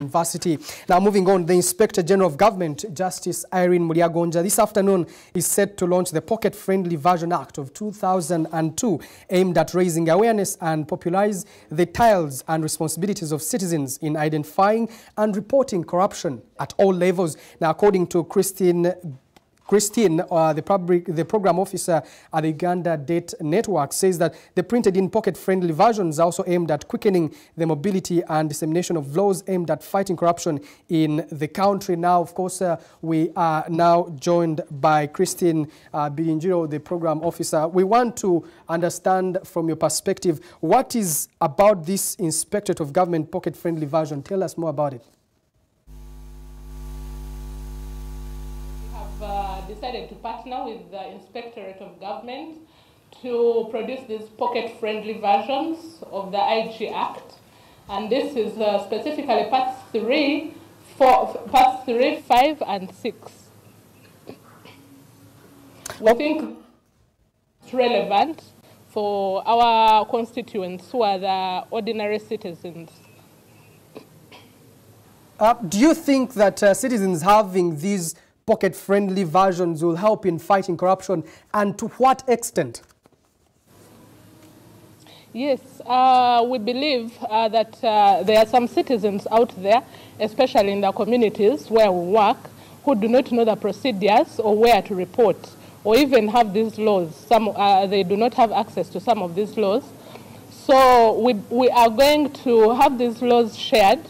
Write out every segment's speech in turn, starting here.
University. Now moving on, the Inspector General of Government, Justice Irene Mulyagonja, this afternoon is set to launch the Pocket-Friendly Version Act of 2002, aimed at raising awareness and popularize the tiles and responsibilities of citizens in identifying and reporting corruption at all levels. Now, according to Christine Christine, uh, the, public, the program officer at the Uganda Debt Network, says that the printed-in pocket-friendly versions are also aimed at quickening the mobility and dissemination of laws aimed at fighting corruption in the country. Now, of course, uh, we are now joined by Christine uh, Birinjiro, the program officer. We want to understand from your perspective, what is about this Inspectorate of Government pocket-friendly version? Tell us more about it. uh, decided to partner with the Inspectorate of Government to produce these pocket-friendly versions of the IG Act. And this is uh, specifically parts 3, four, parts 3, 5, and 6. We think it's relevant for our constituents who are the ordinary citizens. Uh, do you think that uh, citizens having these pocket-friendly versions will help in fighting corruption, and to what extent? Yes, uh, we believe uh, that uh, there are some citizens out there, especially in the communities where we work, who do not know the procedures or where to report, or even have these laws. Some, uh, they do not have access to some of these laws. So we, we are going to have these laws shared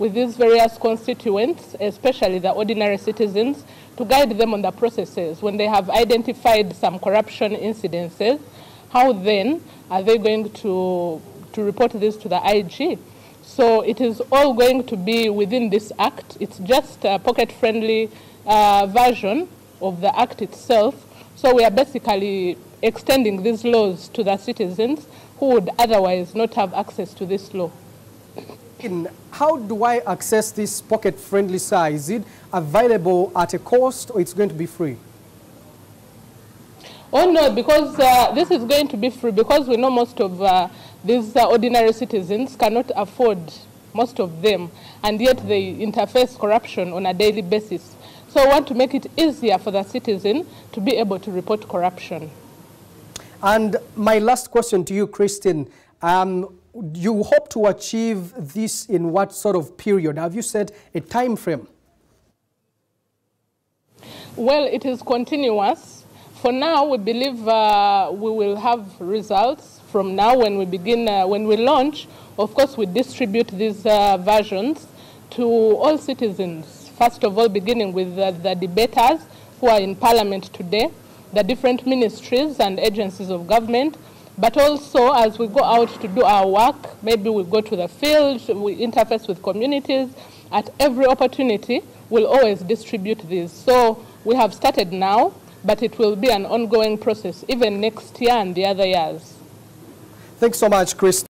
with these various constituents, especially the ordinary citizens, to guide them on the processes. When they have identified some corruption incidences, how then are they going to, to report this to the IG? So it is all going to be within this act. It's just a pocket-friendly uh, version of the act itself. So we are basically extending these laws to the citizens who would otherwise not have access to this law. In how do I access this pocket-friendly size? Is it available at a cost or it's going to be free? Oh no, because uh, this is going to be free because we know most of uh, these uh, ordinary citizens cannot afford most of them and yet they interface corruption on a daily basis. So I want to make it easier for the citizen to be able to report corruption. And my last question to you, Christine. Um, you hope to achieve this in what sort of period? Have you set a time frame? Well, it is continuous. For now, we believe uh, we will have results from now when we begin, uh, when we launch. Of course, we distribute these uh, versions to all citizens. First of all, beginning with the debaters who are in Parliament today, the different ministries and agencies of government, but also, as we go out to do our work, maybe we go to the field, we interface with communities. At every opportunity, we'll always distribute these. So we have started now, but it will be an ongoing process, even next year and the other years. Thanks so much, Chris.